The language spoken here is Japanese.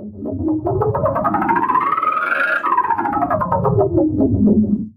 Thank you